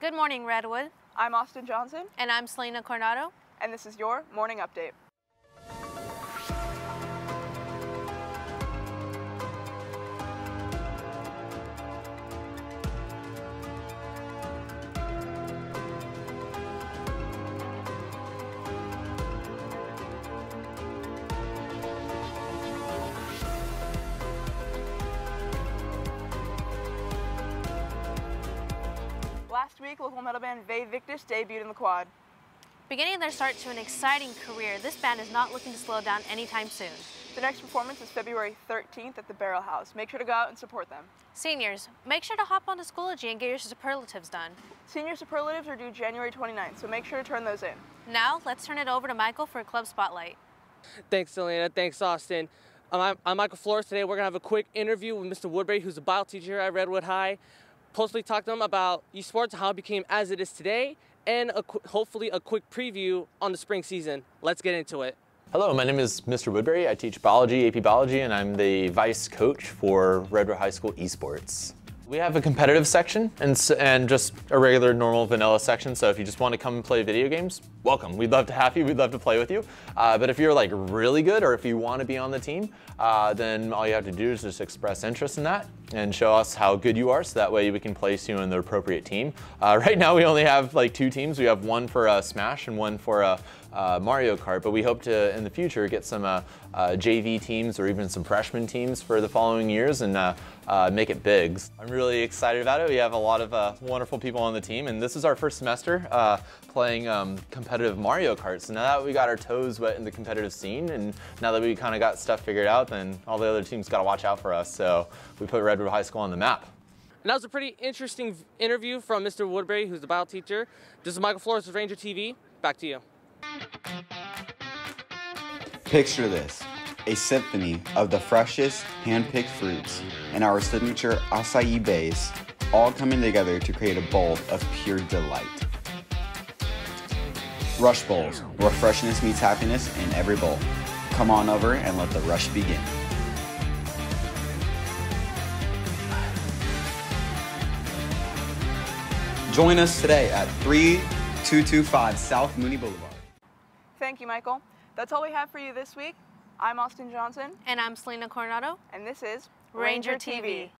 Good morning, Redwood. I'm Austin Johnson, And I'm Selena Coronado. and this is your morning update. Week, local metal band Ve Victus debuted in the quad. Beginning their start to an exciting career, this band is not looking to slow down anytime soon. The next performance is February 13th at the Barrel House. Make sure to go out and support them. Seniors, make sure to hop onto Schoology and get your superlatives done. Senior superlatives are due January 29th, so make sure to turn those in. Now, let's turn it over to Michael for a club spotlight. Thanks, Selena. Thanks, Austin. Um, I'm, I'm Michael Flores. Today, we're going to have a quick interview with Mr. Woodbury, who's a bio teacher at Redwood High. Postally talk to them about esports, how it became as it is today, and a, qu- hopefully a quick preview on the spring season. Let's get into it. Hello, my name is Mr. Woodbury. I teach biology, AP biology, and I'm the vice coach for Redwood High School esports. We have a competitive section and, and just a regular, normal, vanilla section. So if you just want to come and play video games, welcome. We'd love to have you. We'd love to play with you. Uh, but if you're like really good, or if you want to be on the team, uh, then all you have to do is just express interest in that and show us how good you are. So that way we can place you in the appropriate team. Uh, right now we only have like two teams. We have one for uh, Smash and one for uh, Mario Kart, but we hope to in the future get some uh, uh, JV teams or even some freshman teams for the following years and uh, uh, make it big. I'm really excited about it. We have a lot of uh, wonderful people on the team, and this is our first semester playing um, competitive Mario Kart. So now that we got our toes wet in the competitive scene, and now that we kind of got stuff figured out, then all the other teams got to watch out for us. So we put Redwood High School on the map. And that was a pretty interesting interview from Mr. Woodbury, who's the bio teacher. This is Michael Flores with Ranger TV. Back to you. Picture this a symphony of the freshest hand picked fruits and our signature acai base all coming together to create a bowl of pure delight. Rush Bowls, where freshness meets happiness in every bowl. Come on over and let the rush begin. Join us today at 3225 South Mooney Boulevard. Thank you, Michael. That's all we have for you this week. I'm Austin Johnson, And I'm Selena Coronado. and this is Ranger TV.